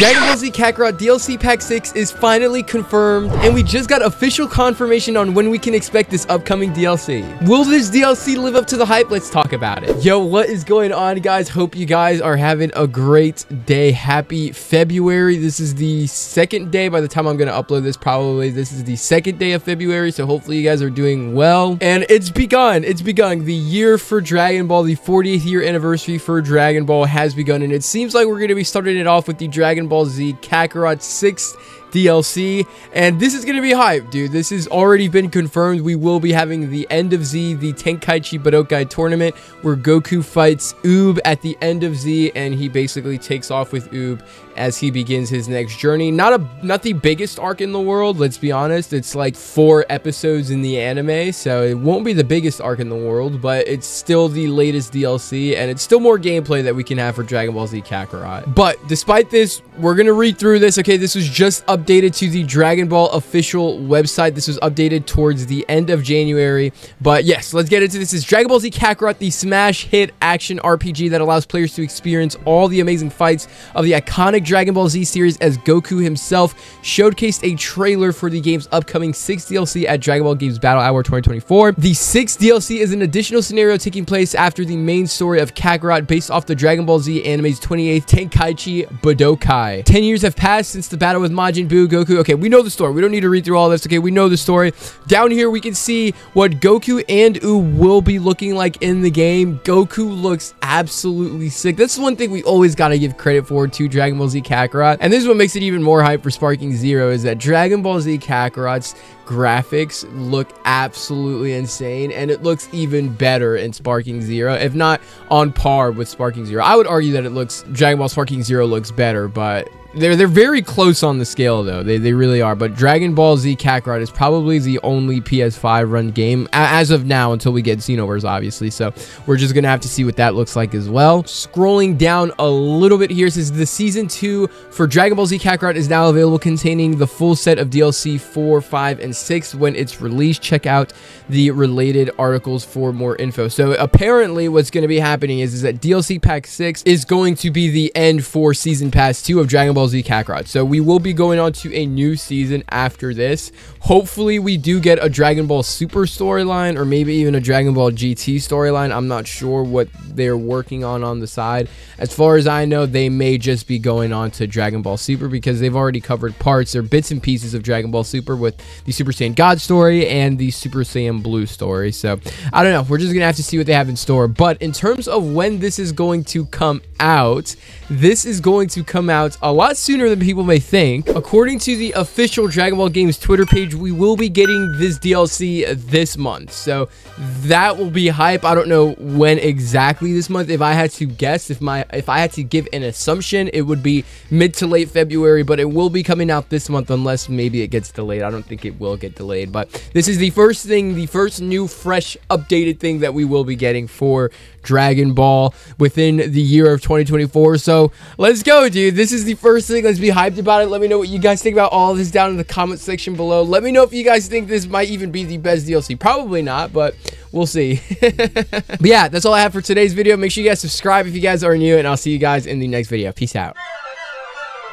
Dragon Ball Z Kakarot DLC Pack 6 is finally confirmed, and we just got official confirmation on when we can expect this upcoming DLC. Will this DLC live up to the hype? Let's talk about it. Yo, what is going on, guys? Hope you guys are having a great day. Happy February. This is the second day by the time I'm going to upload this, probably. This is the second day of February, so hopefully you guys are doing well. And it's begun. It's begun. The year for Dragon Ball, the 40th year anniversary for Dragon Ball has begun, and it seems like we're going to be starting it off with the Dragon Ball Z Kakarot 6th DLC. And this is going to be hype, dude. This has already been confirmed. We will be having the end of Z, the Tenkaichi Budokai tournament, where Goku fights Uub at the end of Z, and he basically takes off with Uub as he begins his next journey. Not a not the biggest arc in the world, let's be honest. It's like four episodes in the anime, so it won't be the biggest arc in the world, but it's still the latest DLC, and it's still more gameplay that we can have for Dragon Ball Z Kakarot. But despite this, we're gonna read through this. Okay, this was just updated to the Dragon Ball official website. This was updated towards the end of January. But yes, let's get into this. Is Dragon Ball Z Kakarot, the smash hit action RPG that allows players to experience all the amazing fights of the iconic Dragon Ball Z series as Goku himself showcased a trailer for the game's upcoming 6th DLC at Dragon Ball Games Battle Hour 2024. The 6th DLC is an additional scenario taking place after the main story of Kakarot based off the Dragon Ball Z anime's 28th Tenkaichi Budokai. 10 years have passed since the battle with Majin Buu, Goku. Okay, we know the story. We don't need to read through all this. Okay, we know the story. Down here, we can see what Goku and Uub will be looking like in the game. Goku looks absolutely sick. That's one thing we always got to give credit for to Dragon Ball Z Kakarot. And this is what makes it even more hype for Sparking Zero is that Dragon Ball Z Kakarot's graphics look absolutely insane and it looks even better in Sparking Zero, if not on par with Sparking Zero. I would argue that it looks Dragon Ball Sparking Zero looks better, but they're they're very close on the scale though. They they really are. But Dragon Ball Z Kakarot is probably the only PS5 run game as of now until we get Xenoverse, obviously. So we're just gonna have to see what that looks like as well. Scrolling down a little bit here says the season two for Dragon Ball Z Kakarot is now available, containing the full set of DLC 4, 5, and 6 when it's released. Check out the related articles for more info. So apparently, what's going to be happening is, is that DLC Pack 6 is going to be the end for Season Pass 2 of Dragon Ball Z Kakarot. So we will be going on to a new season after this. Hopefully, we do get a Dragon Ball Super storyline or maybe even a Dragon Ball GT storyline. I'm not sure what they're working on on the side. As far as I know, they may just be going on to Dragon Ball Super because they've already covered parts or bits and pieces of Dragon Ball Super with the Super Saiyan God story and the Super Saiyan Blue story. So I don't know. We're just going to have to see what they have in store. But in terms of when this is going to come out, this is going to come out a lot sooner than people may think. According to the official Dragon Ball Games Twitter page, we will be getting this DLC this month. So that will be hype. I don't know when exactly this month. If I had to guess, if my if I had to give an assumption, it would be mid to late February, but it will be coming out this month unless maybe it gets delayed. I don't think it will get delayed, but this is the first thing, the first new, fresh, updated thing that we will be getting for Dragon Ball within the year of 2024. So let's go, dude. This is the first thing. Let's be hyped about it. Let me know what you guys think about all this down in the comment section below. Let me know if you guys think this might even be the best DLC. Probably not, but we'll see. but yeah, that's all I have for today's video. Make sure you guys subscribe if you guys are new, and I'll see you guys in the next video. Peace out.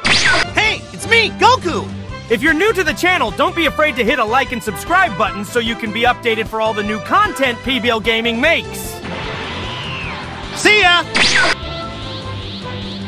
Hey, it's me, Goku! If you're new to the channel, don't be afraid to hit a like and subscribe button so you can be updated for all the new content PBL Gaming makes. See ya! Thank you.